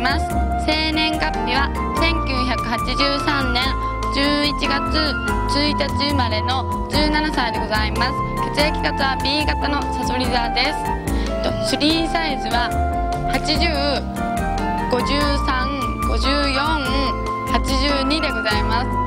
ます。生年月日は1983年11月1日生まれの17歳でございます。血液型は B 型のサソリ座です。スリーサイズは80535482でございます。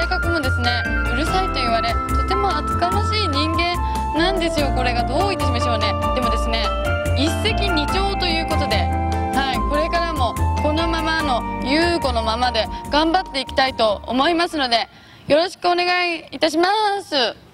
性格もですねうるさいと言われとても厚かましい人間なんですよ。これがどういたしましょうね。でもですね一石二鳥ということではいこれからもこのままの優子のままで頑張っていきたいと思いますのでよろしくお願いいたします。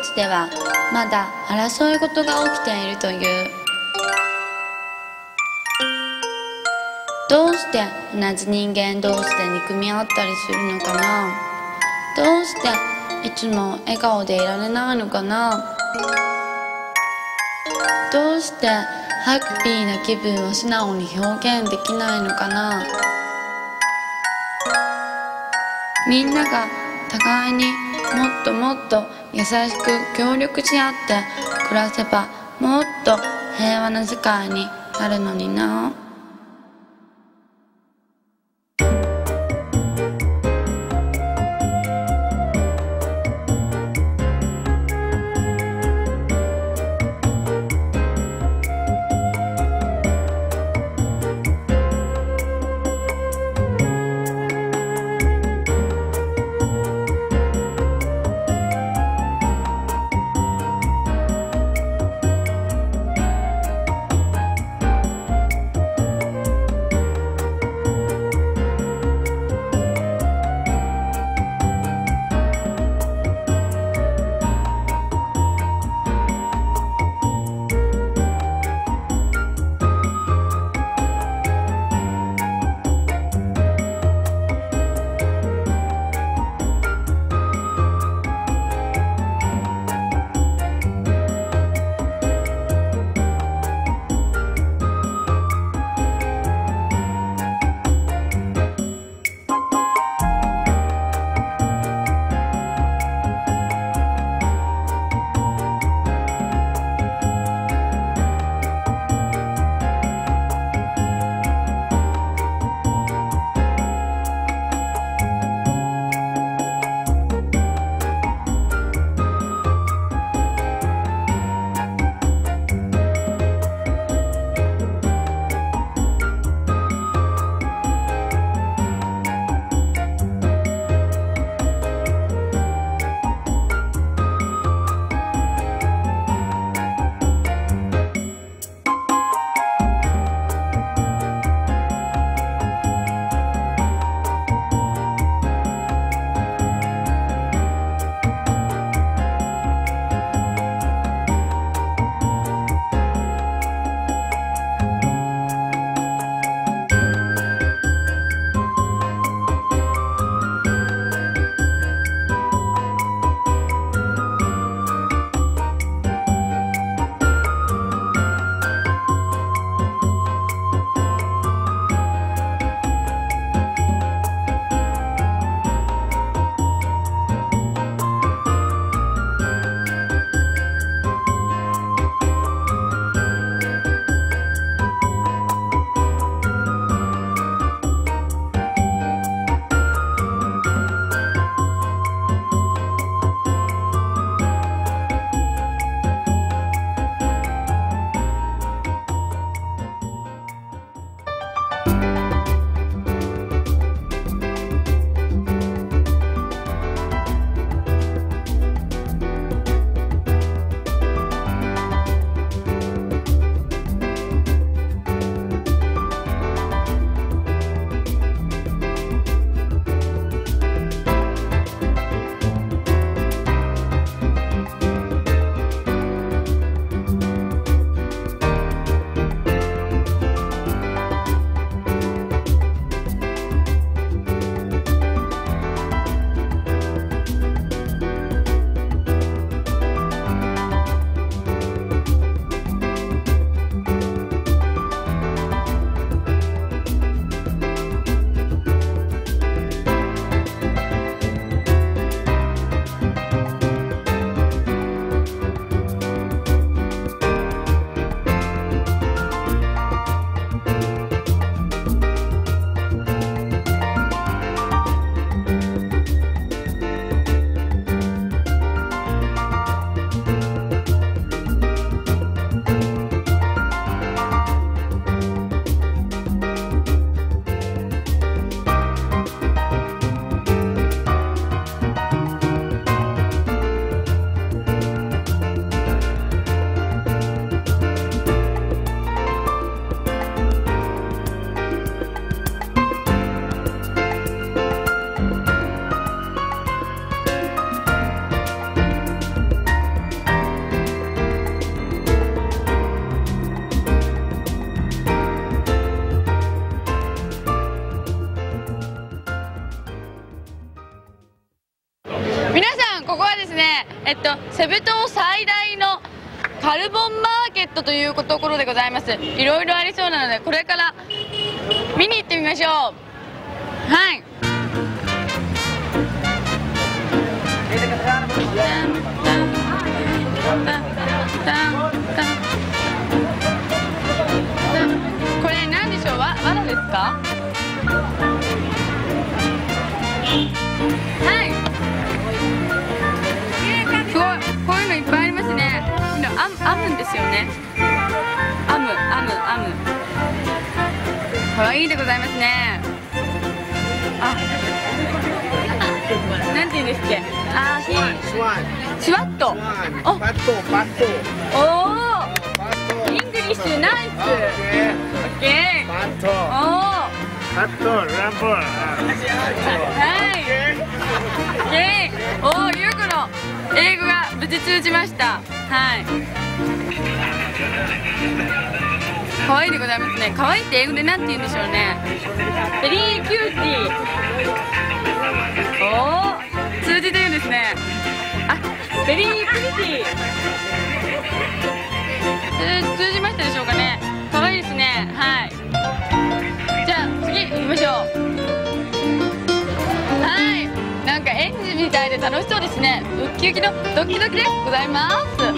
ちこちではまだ争い事が起きているという。どうして同じ人間同士で憎み合ったりするのかな？どうしていつも笑顔でいられないのかな？どうしてハッピーな気分を素直に表現できないのかな？みんなが互いにもっともっと優しく協力し合って暮らせばもっと平和な世界になるのにな。ねえっとセブ島最大のカルボンマーケットというところでございます。いろいろありそうなのでこれから見に行ってみましょう。はい。これ何でしょう？わ罠ですか？編むんですよね。編む編む編むかわいいでございますね。あなんて言うんですっけ？あー Swan, シワッと swan, Oh. pato, pato, お.おイングリッシュナイスオッケー。Pato, おお pato, rubber. はいイェイおおゆうこの英語が無事通じましたはい。可愛いでございますね。可愛いって英語でなんて言うんでしょうね。 very cutie. おお通じてるんですね。あ very cutie 通じましたでしょうかね。可愛いですね。はい。じゃあ次行きましょう。みたいで楽しそうですね。ウッキウキのドキドキでございます。は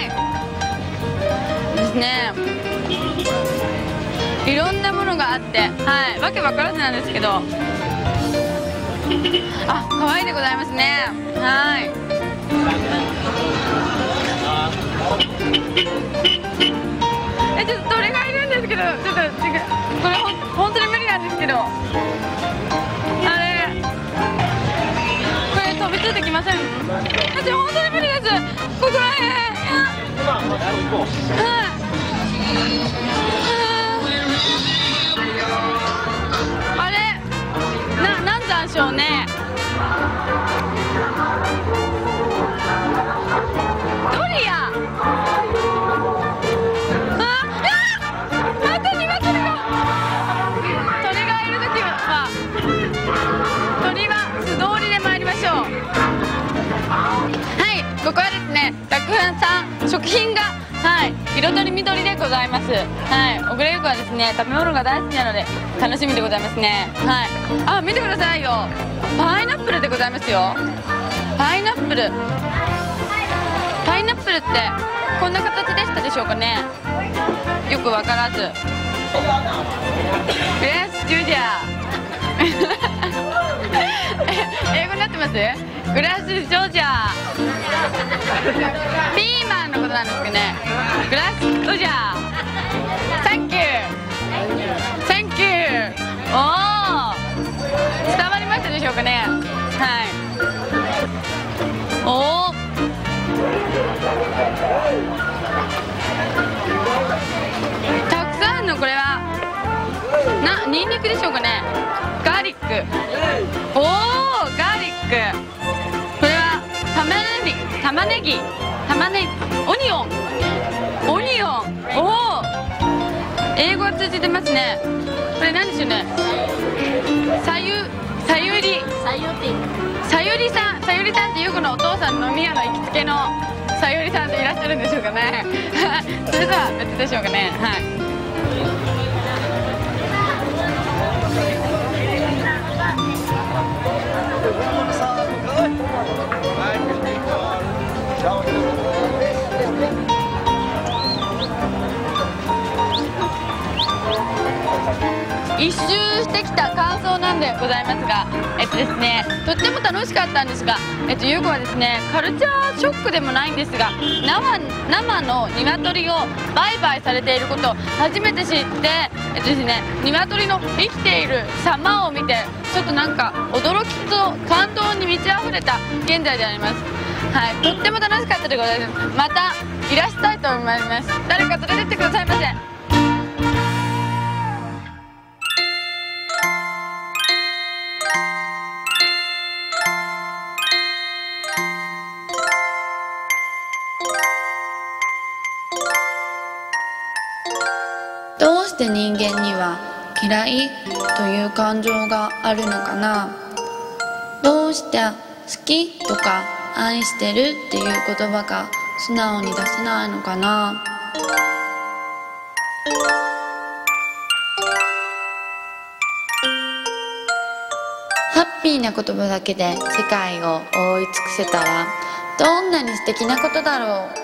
い。ですね。いろんなものがあってはい。わけわからずなんですけど。あ可愛いでございますね。はい。えちょっと鳥がいるんですけどちょっと違う。これほん本当に無理なんですけど。飛びついてきません。私本当に無理です。ここらへんはい。あれななんざんしょうね。はい彩り緑でございます。はい。小倉優子はですね食べ物が大好きなので楽しみでございますね。はい。あ見てくださいよ。パイナップルでございますよ。パイナップル。パイナップルってこんな形でしたでしょうかね。よくわからず。グレース・ジュニア。英語になってます？グラス・ジョージャーピーマンのことなんですけどね。グラス・ジョージャーサンキュー。サンキューおお伝わりましたでしょうかね。はい。おおたくさんのこれはなニンニクでしょうかね。ガーリック。おおこれは玉ねぎ玉ねぎ。玉ねぎオニオン。オニオン。おお英語が通じてますね。これ何でしょうね。さゆさゆり。さゆり。さん。さゆりさんっていうこのお父さんの宮の行きつけのさゆりさんでいらっしゃるんでしょうかね。それとは別でしょうかね。はい一周してきた感想なんでございますが、えっとですね、とっても楽しかったんですが、えっと、ゆうこはですね、カルチャーショックでもないんですが、生生の鶏を売買されていることを初めて知って、えっとですね、鶏の生きている様を見て、ちょっとなんか驚きと感動に満ち溢れた現在であります。はい、とっても楽しかったでございます。またいらしたいと思います。誰か連れてってくださいませ。どうして人間には嫌いという感情があるのかな？どうして好きとか愛してるっていう言葉が素直に出せないのかな？ハッピーな言葉だけで世界を覆い尽くせたらどんなに素敵なことだろう？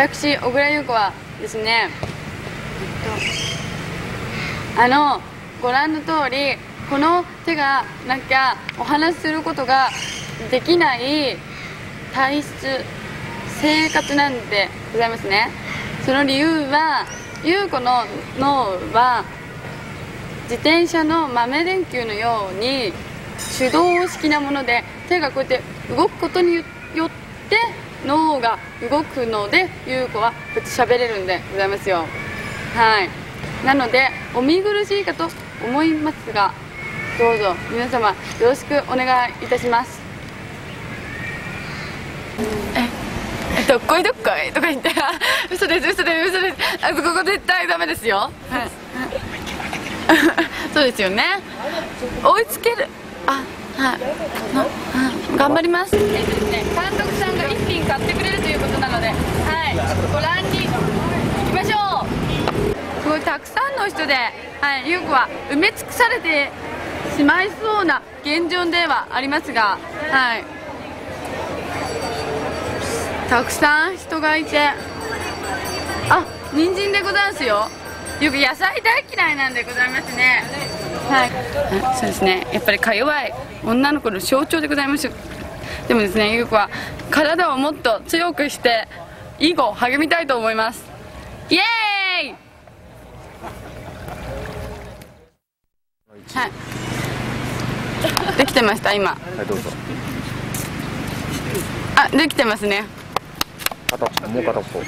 私小倉優子はですね、あのご覧の通りこの手がなきゃお話しすることができない体質生活なんでございますね。その理由は優子の脳は自転車の豆電球のように手動式なもので手がこうやって動くことによって脳が動くので優子はこうやって喋れるんでございますよはいなのでお見苦しいかと思いますがどうぞ皆様よろしくお願いいたしますええっと、こいどっこいとか言って、嘘です、嘘です、嘘です、あここ絶対ダメですよ。はい。そうですよね。追いつける。あ、はい。頑張ります。えっとですね、監督さんが一品買ってくれるということなので、はい。ご覧に行きましょう。すごいたくさんの人で、はい、優子は埋め尽くされてしまいそうな現状ではありますが、はい。たくさん人がいてあ人参でございますよよく野菜大嫌いなんでございますね。はい。そうですね。やっぱりか弱い女の子の象徴でございます。でもですねゆう子は体をもっと強くして以後励みたいと思います。イエーイ！はい。できてました今。はいどうぞ。あできてますね。片もう片っぽ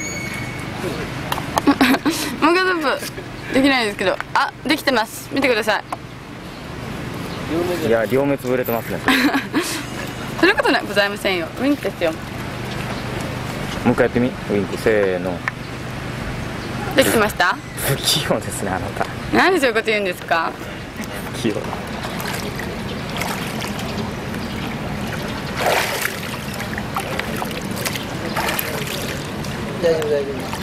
もう片方できないですけどあできてます。見てください。いや両目潰れてますね。それことないございませんよ。ウインクですよ。もう一回やってみ？ウインク。せーの。できてました？不器用ですねあなた。何でそういうこと言うんですか？不器用。そう気持ちい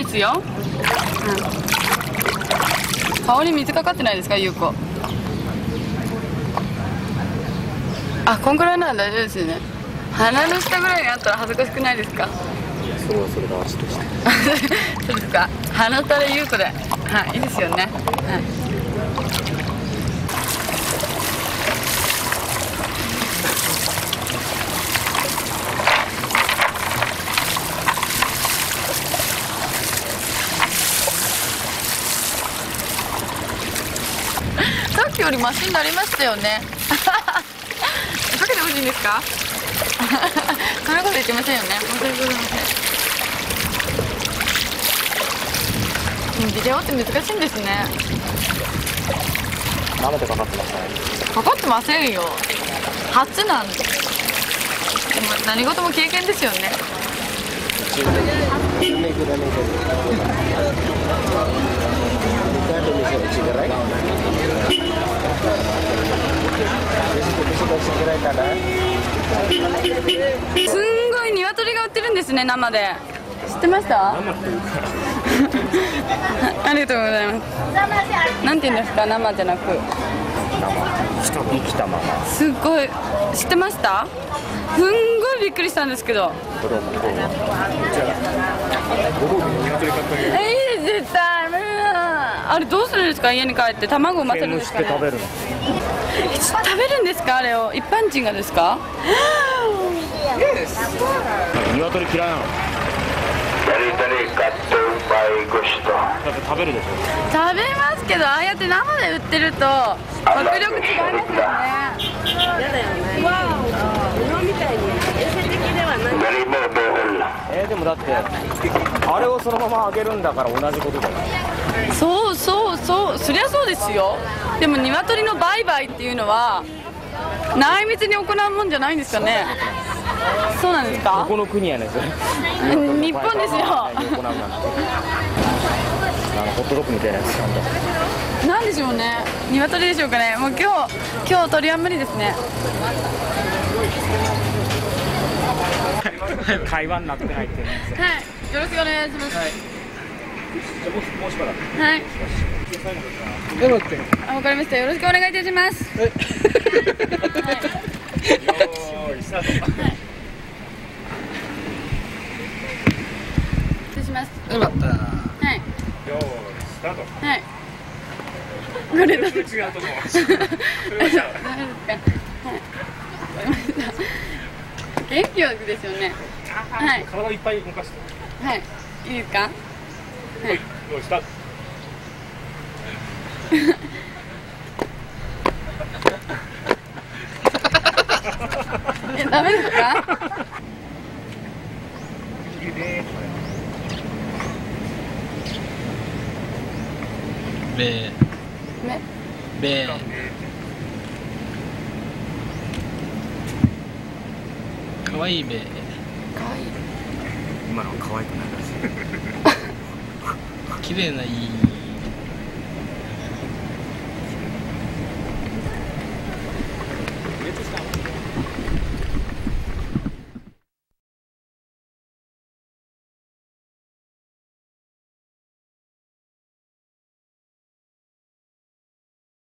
いですよ、うん、顔に水かかってないですか優子。あこんぐらいなら大丈夫ですよね。鼻の下ぐらいにあったら恥ずかしくないですか？それはそれで足として そうですか。鼻たれ優子で。はいいいですよね。はい。よりマシになりましたよね。かけてほしいんですか？そんなこと言ってませんよね。申し訳ございませんうんビデオって難しいんですね。舐めてかかってまかかってませんよ。初なんで。でも何事も経験ですよねすんごい鶏が売ってるんですね生で。知ってました？ありがとうございます。なんて言うんですか？生じゃなく。生きたまま。すっごい。知ってました？すんごいびっくりしたんですけど。えいいです絶対。うんあれどうするんですか？家に帰って卵を混ぜるん蒸ですか、ね、して食べるの食べるんですか？あれを。一般人がですか？鶏嫌いなの？食べるでしょ。食べますけどああやって生で売ってると迫力違いますよね。Dari bobohol. えー、でもだってあれをそのまま揚げるんだから同じことじゃない。そうそうそうそりゃそうですよ。でも鶏の売買っていうのは内密に行うもんじゃないんですかね。そうなんですか？ここの国やねんそれ。日本ですよ。ホットドッグみたいなやつなんでしょうね。鶏でしょうかね。もう今日今日鳥は無理ですね会話になってないってはい。よろしくお願いします。はい。じゃあもうもうしばらくはいでもってあわかりましたよろしくお願いいたします。はい。失礼しますよかったはい。よーい。スタートはいこ。れどうですか違うと思うはいわか？りました元気よくですよね。はい。体いっぱい動かして。はい。いい。ですかはいよーいスタートえダメですか？べねべ